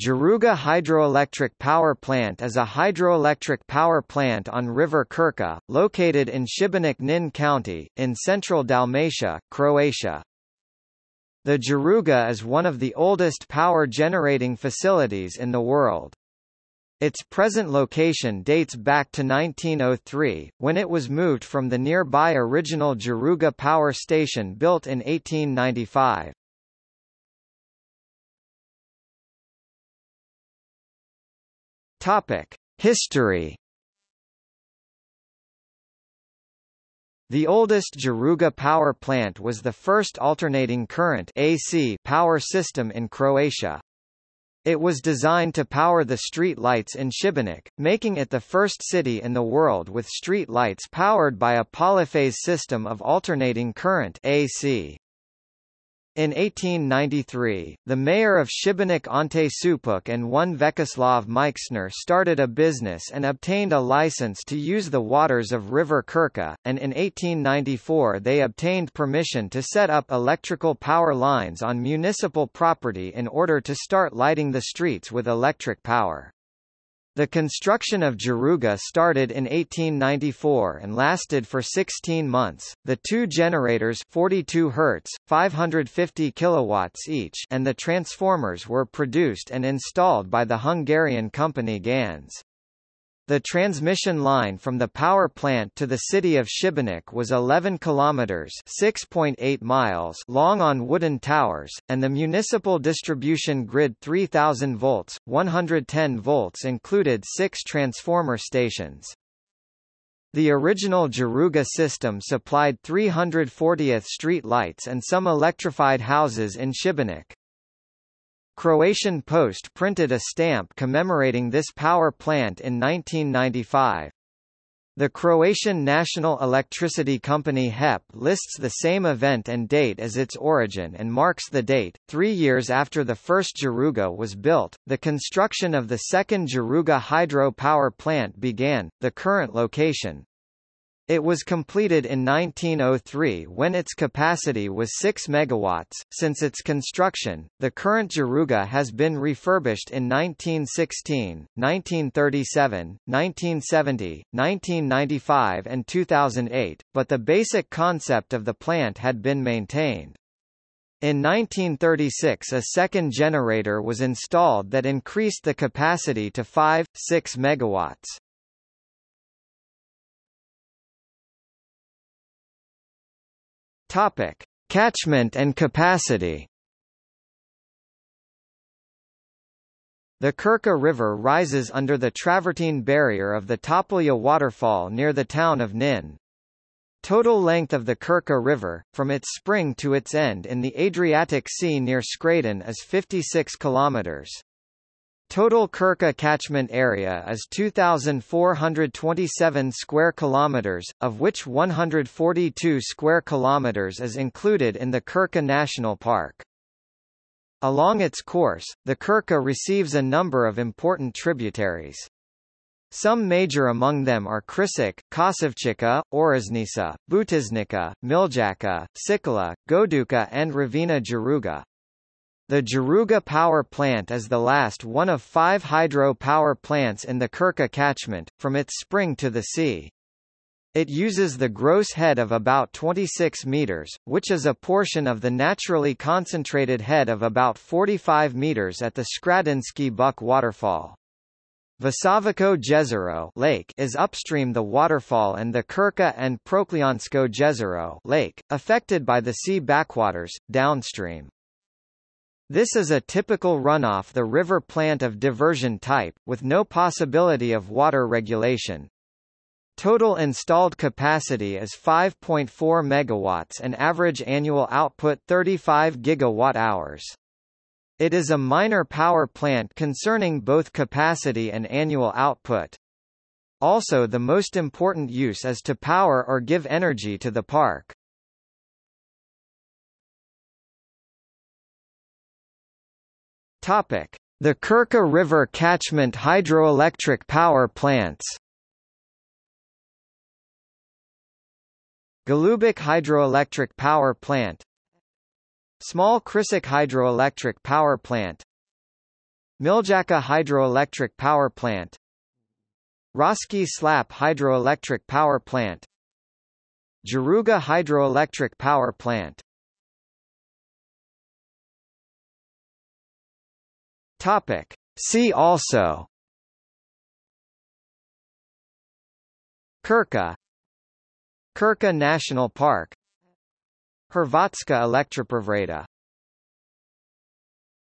Jaruga Hydroelectric Power Plant is a hydroelectric power plant on River Krka, located in Šibenik Knin County, in central Dalmatia, Croatia. The Jaruga is one of the oldest power generating facilities in the world. Its present location dates back to 1903, when it was moved from the nearby original Jaruga power station built in 1895. Topic: History. The oldest Jaruga power plant was the first alternating current AC power system in Croatia. It was designed to power the street lights in Šibenik, making it the first city in the world with street lights powered by a polyphase system of alternating current AC. In 1893, the mayor of Šibenik Ante Supuk and one Vjekoslav Meixner started a business and obtained a license to use the waters of River Krka, and in 1894 they obtained permission to set up electrical power lines on municipal property in order to start lighting the streets with electric power. The construction of Jaruga started in 1894 and lasted for 16 months. The two generators 42 Hz, 550 kilowatts each and the transformers were produced and installed by the Hungarian company Ganz. The transmission line from the power plant to the city of Šibenik was 11 kilometers (6.8 miles) long on wooden towers, and the municipal distribution grid 3000 volts, 110 volts included 6 transformer stations. The original Jaruga system supplied 340th street lights and some electrified houses in Šibenik. Croatian Post printed a stamp commemorating this power plant in 1995. The Croatian National Electricity Company HEP lists the same event and date as its origin and marks the date, three years after the first Jaruga was built. The construction of the second Jaruga hydro power plant began, the current location, it was completed in 1903 when its capacity was 6 megawatts. Since its construction, the current Jaruga has been refurbished in 1916, 1937, 1970, 1995 and 2008, but the basic concept of the plant had been maintained. In 1936 a second generator was installed that increased the capacity to 5, 6 megawatts. Topic: Catchment and capacity. The Krka River rises under the travertine barrier of the Topolja waterfall near the town of Knin. Total length of the Krka River, from its spring to its end in the Adriatic Sea near Skradin is 56 kilometers. Total Krka catchment area is 2427 square kilometers, of which 142 square kilometers is included in the Krka National Park. Along its course, the Krka receives a number of important tributaries. Some major among them are Krčić, Kosovčica, Orašnica, Butišnica, Miljacka, Čikola, Guduča and Ravina Jaruga. The Jaruga power plant is the last one of five hydro power plants in the Krka catchment, from its spring to the sea. It uses the gross head of about 26 meters, which is a portion of the naturally concentrated head of about 45 meters at the Skradinski Buk waterfall. Visovačko Jezero lake is upstream the waterfall and the Krka and Prokljansko Jezero lake, affected by the sea backwaters, downstream. This is a typical runoff the river plant of diversion type, with no possibility of water regulation. Total installed capacity is 5.4 megawatts and average annual output 35 gigawatt hours. It is a minor power plant concerning both capacity and annual output. Also the most important use is to power or give energy to the park. The Krka River catchment hydroelectric power plants. Golubić hydroelectric power plant. Small Krčić hydroelectric power plant. Miljacka Hydroelectric Power Plant Roški Slap Hydroelectric Power Plant Jaruga Hydroelectric Power Plant Topic. See also. Krka Krka National Park. Hrvatska Elektroprivreda